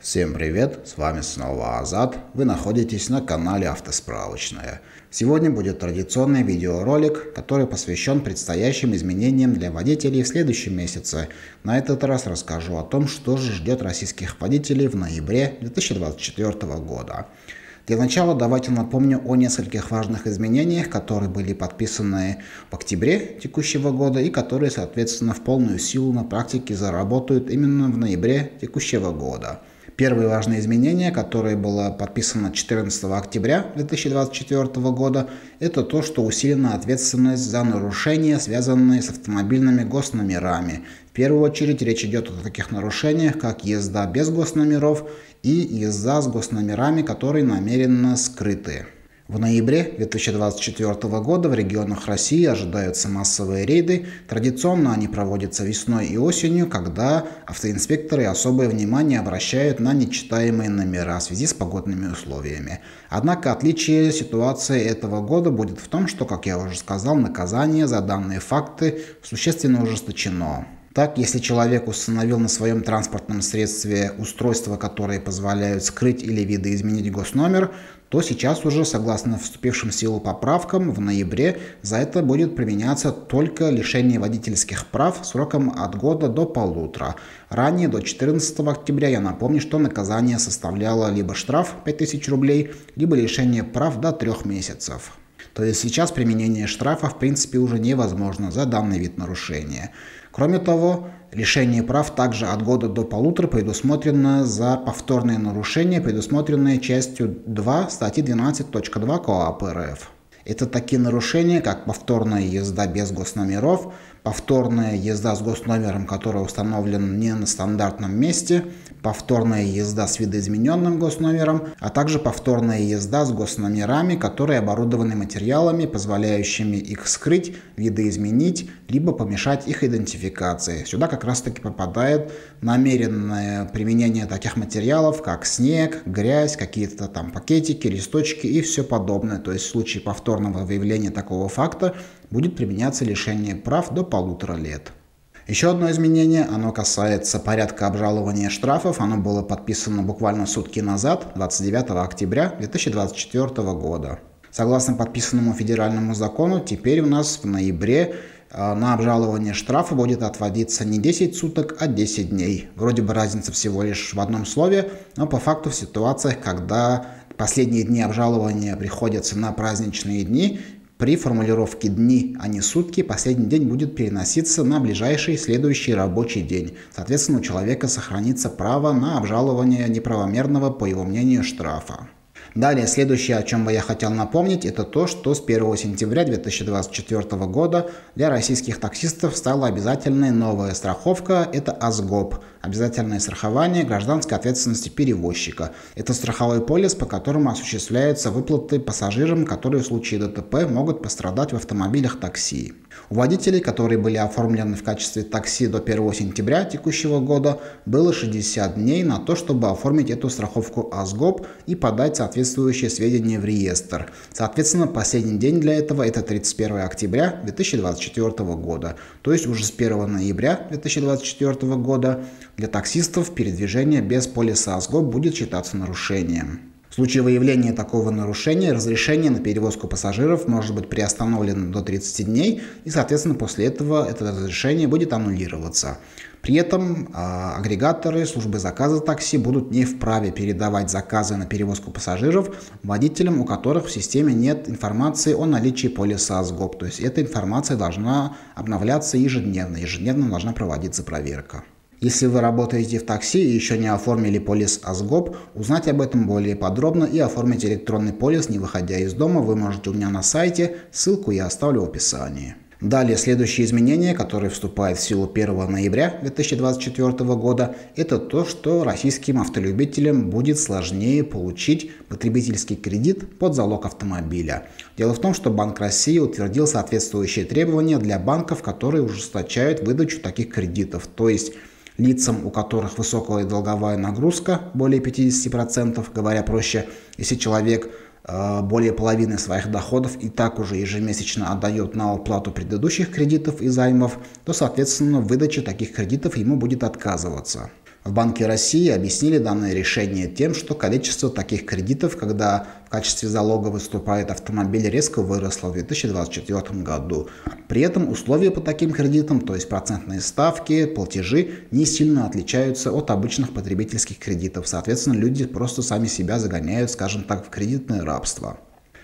Всем привет, с вами снова Азат. Вы находитесь на канале Автосправочная. Сегодня будет традиционный видеоролик, который посвящен предстоящим изменениям для водителей в следующем месяце. На этот раз расскажу о том, что же ждет российских водителей в ноябре 2024 года. Для начала давайте напомню о нескольких важных изменениях, которые были подписаны в октябре текущего года и которые, соответственно, в полную силу на практике заработают именно в ноябре текущего года. Первые важные изменения, которые было подписано 14 октября 2024 года, это то, что усилена ответственность за нарушения, связанные с автомобильными госномерами. В первую очередь речь идет о таких нарушениях, как езда без госномеров и езда с госномерами, которые намеренно скрыты. В ноябре 2024 года в регионах России ожидаются массовые рейды. Традиционно они проводятся весной и осенью, когда автоинспекторы особое внимание обращают на нечитаемые номера в связи с погодными условиями. Однако отличие ситуации этого года будет в том, что, как я уже сказал, наказание за данные факты существенно ужесточено. Так, если человек установил на своем транспортном средстве устройства, которые позволяют скрыть или видоизменить госномер, то сейчас уже, согласно вступившим в силу поправкам, в ноябре за это будет применяться только лишение водительских прав сроком от года до полутора. Ранее, до 14 октября, я напомню, что наказание составляло либо штраф 5000 рублей, либо лишение прав до 3 месяцев. То есть сейчас применение штрафа в принципе уже невозможно за данный вид нарушения. Кроме того, лишение прав также от года до полутора предусмотрено за повторные нарушения, предусмотренные частью 2 статьи 12.2 КоАП РФ. Это такие нарушения, как повторная езда без госномеров, повторная езда с госномером, который установлен не на стандартном месте, повторная езда с видоизмененным госномером, а также повторная езда с госномерами, которые оборудованы материалами, позволяющими их скрыть, видоизменить, либо помешать их идентификации. Сюда как раз таки попадает намеренное применение таких материалов, как снег, грязь, какие-то там пакетики, листочки и все подобное. То есть в случае повторного выявления такого факта будет применяться лишение прав до полутора лет. Еще одно изменение, оно касается порядка обжалования штрафов. Оно было подписано буквально сутки назад, 29 октября 2024 года. Согласно подписанному федеральному закону, теперь у нас в ноябре э, на обжалование штрафа будет отводиться не 10 суток, а 10 дней. Вроде бы разница всего лишь в одном слове, но по факту в ситуациях, когда последние дни обжалования приходятся на праздничные дни, при формулировке «дни», а не «сутки» последний день будет переноситься на ближайший следующий рабочий день. Соответственно, у человека сохранится право на обжалование неправомерного, по его мнению, штрафа. Далее, следующее, о чем бы я хотел напомнить, это то, что с 1 сентября 2024 года для российских таксистов стала обязательной новая страховка – это АСГОП – обязательное страхование гражданской ответственности перевозчика. Это страховой полис, по которому осуществляются выплаты пассажирам, которые в случае ДТП могут пострадать в автомобилях такси. У водителей, которые были оформлены в качестве такси до 1 сентября текущего года, было 60 дней на то, чтобы оформить эту страховку АСГОП и подать соответствующие сведения в реестр. Соответственно, последний день для этого это 31 октября 2024 года. То есть уже с 1 ноября 2024 года для таксистов передвижение без полиса АСГОП будет считаться нарушением. В случае выявления такого нарушения разрешение на перевозку пассажиров может быть приостановлено до 30 дней, и, соответственно, после этого это разрешение будет аннулироваться. При этом э, агрегаторы службы заказа такси будут не вправе передавать заказы на перевозку пассажиров водителям, у которых в системе нет информации о наличии полиса АСГОП. То есть эта информация должна обновляться ежедневно, ежедневно должна проводиться проверка. Если вы работаете в такси и еще не оформили полис АСГОП, узнать об этом более подробно и оформить электронный полис, не выходя из дома, вы можете у меня на сайте, ссылку я оставлю в описании. Далее, следующее изменение, которое вступает в силу 1 ноября 2024 года, это то, что российским автолюбителям будет сложнее получить потребительский кредит под залог автомобиля. Дело в том, что Банк России утвердил соответствующие требования для банков, которые ужесточают выдачу таких кредитов. То есть лицам, у которых высокая долговая нагрузка, более 50%, говоря проще, если человек более половины своих доходов и так уже ежемесячно отдает на оплату предыдущих кредитов и займов, то, соответственно, в выдаче таких кредитов ему будет отказываться. В Банке России объяснили данное решение тем, что количество таких кредитов, когда в качестве залога выступает автомобиль, резко выросло в 2024 году. При этом условия по таким кредитам, то есть процентные ставки, платежи, не сильно отличаются от обычных потребительских кредитов. Соответственно, люди просто сами себя загоняют, скажем так, в кредитное рабство.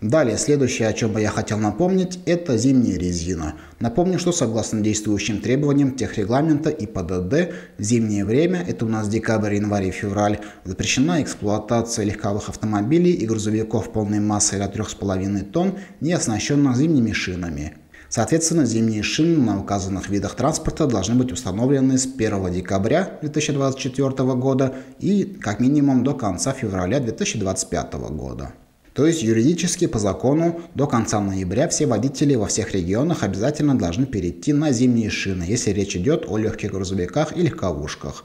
Далее, следующее, о чем бы я хотел напомнить, это зимняя резина. Напомню, что согласно действующим требованиям техрегламента и ПДД, зимнее время, это у нас декабрь, январь и февраль, запрещена эксплуатация легковых автомобилей и грузовиков полной массой до 3,5 тонн, не оснащенных зимними шинами. Соответственно, зимние шины на указанных видах транспорта должны быть установлены с 1 декабря 2024 года и как минимум до конца февраля 2025 года. То есть юридически по закону до конца ноября все водители во всех регионах обязательно должны перейти на зимние шины, если речь идет о легких грузовиках и легковушках.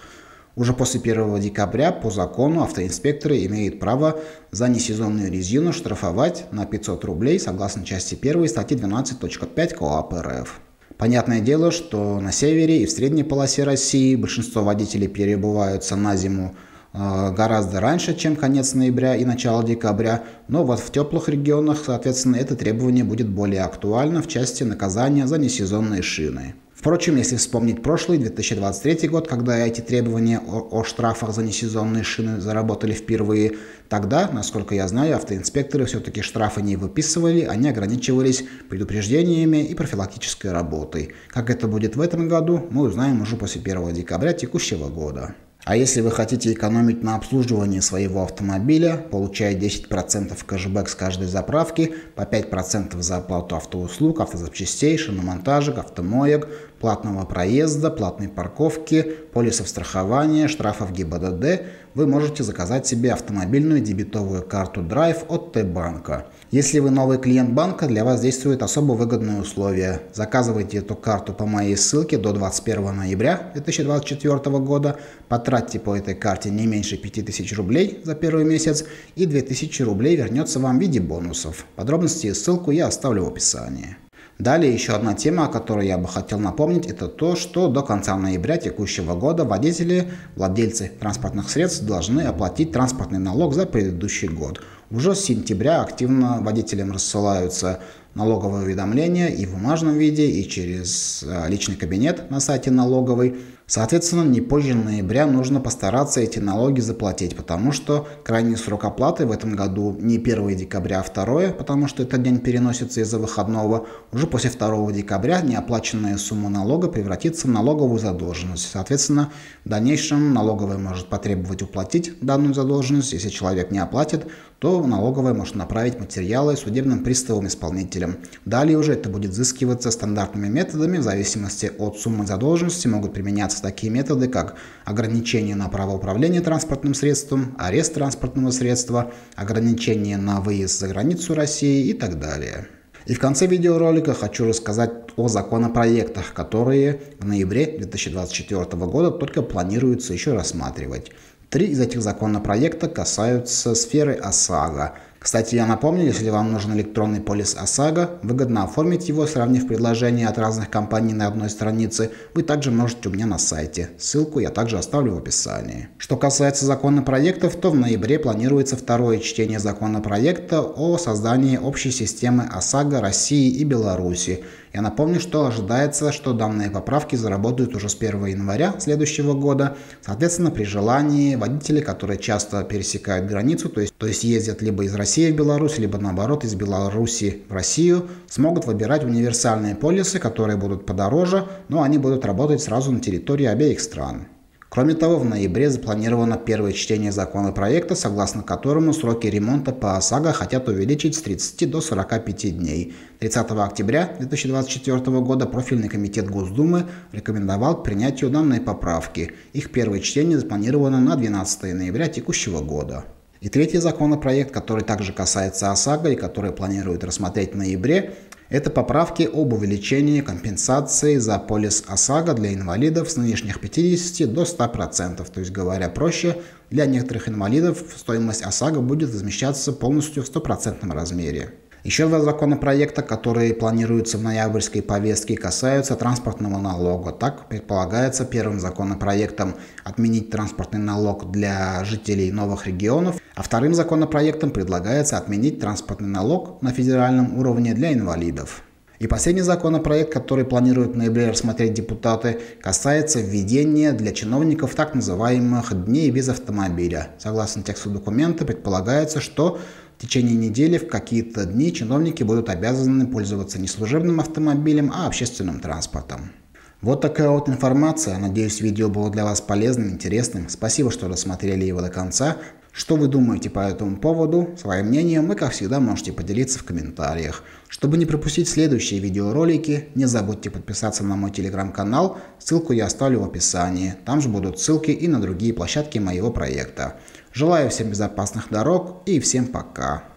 Уже после 1 декабря по закону автоинспекторы имеют право за несезонную резину штрафовать на 500 рублей согласно части 1 статьи 12.5 КОАП РФ. Понятное дело, что на севере и в средней полосе России большинство водителей перебываются на зиму гораздо раньше, чем конец ноября и начало декабря, но вот в теплых регионах, соответственно, это требование будет более актуально в части наказания за несезонные шины. Впрочем, если вспомнить прошлый 2023 год, когда эти требования о, о штрафах за несезонные шины заработали впервые, тогда, насколько я знаю, автоинспекторы все-таки штрафы не выписывали, они ограничивались предупреждениями и профилактической работой. Как это будет в этом году, мы узнаем уже после 1 декабря текущего года. А если вы хотите экономить на обслуживании своего автомобиля, получая 10% кэшбэк с каждой заправки, по 5% за оплату автоуслуг, автозапчастей, шиномонтажек, автомоек, платного проезда, платной парковки, полисов страхования, штрафов ГИБДД, вы можете заказать себе автомобильную дебетовую карту Drive от Т-банка. Если вы новый клиент банка, для вас действуют особо выгодные условия. Заказывайте эту карту по моей ссылке до 21 ноября 2024 года, потратьте по этой карте не меньше 5000 рублей за первый месяц и 2000 рублей вернется вам в виде бонусов. Подробности и ссылку я оставлю в описании. Далее еще одна тема, о которой я бы хотел напомнить, это то, что до конца ноября текущего года водители, владельцы транспортных средств должны оплатить транспортный налог за предыдущий год. Уже с сентября активно водителям рассылаются налоговые уведомления и в бумажном виде, и через э, личный кабинет на сайте налоговой. Соответственно, не позже ноября нужно постараться эти налоги заплатить, потому что крайний срок оплаты в этом году не 1 декабря, а 2, потому что этот день переносится из-за выходного. Уже после 2 декабря неоплаченная сумма налога превратится в налоговую задолженность. Соответственно, в дальнейшем налоговая может потребовать уплатить данную задолженность. Если человек не оплатит, то налоговая может направить материалы судебным приставам исполнителям. Далее уже это будет взыскиваться стандартными методами, в зависимости от суммы задолженности могут применяться такие методы, как ограничение на право управления транспортным средством, арест транспортного средства, ограничение на выезд за границу России и так далее. И в конце видеоролика хочу рассказать о законопроектах, которые в ноябре 2024 года только планируется еще рассматривать. Три из этих законопроекта касаются сферы ОСАГО. Кстати, я напомню, если вам нужен электронный полис ОСАГО, выгодно оформить его, сравнив предложения от разных компаний на одной странице, вы также можете у меня на сайте. Ссылку я также оставлю в описании. Что касается законопроектов, то в ноябре планируется второе чтение законопроекта о создании общей системы ОСАГО России и Беларуси. Я напомню, что ожидается, что данные поправки заработают уже с 1 января следующего года. Соответственно, при желании водители, которые часто пересекают границу, то есть, то есть ездят либо из России в Беларусь, либо наоборот из Беларуси в Россию, смогут выбирать универсальные полисы, которые будут подороже, но они будут работать сразу на территории обеих стран. Кроме того, в ноябре запланировано первое чтение законопроекта, согласно которому сроки ремонта по ОСАГО хотят увеличить с 30 до 45 дней. 30 октября 2024 года профильный комитет Госдумы рекомендовал к принятию данной поправки. Их первое чтение запланировано на 12 ноября текущего года. И третий законопроект, который также касается ОСАГО и который планируют рассмотреть в ноябре, это поправки об увеличении компенсации за полис ОСАГО для инвалидов с нынешних 50 до 100%. То есть, говоря проще, для некоторых инвалидов стоимость ОСАГО будет возмещаться полностью в стопроцентном размере. Еще два законопроекта, которые планируются в ноябрьской повестке, касаются транспортного налога. Так предполагается первым законопроектом отменить транспортный налог для жителей новых регионов, а вторым законопроектом предлагается отменить транспортный налог на федеральном уровне для инвалидов. И последний законопроект, который планируют в ноябре рассмотреть депутаты, касается введения для чиновников так называемых дней без автомобиля. Согласно тексту документа, предполагается, что в течение недели в какие-то дни чиновники будут обязаны пользоваться не служебным автомобилем, а общественным транспортом. Вот такая вот информация. Надеюсь, видео было для вас полезным, интересным. Спасибо, что досмотрели его до конца. Что вы думаете по этому поводу? Своим мнением вы, как всегда, можете поделиться в комментариях. Чтобы не пропустить следующие видеоролики, не забудьте подписаться на мой телеграм-канал, ссылку я оставлю в описании. Там же будут ссылки и на другие площадки моего проекта. Желаю всем безопасных дорог и всем пока.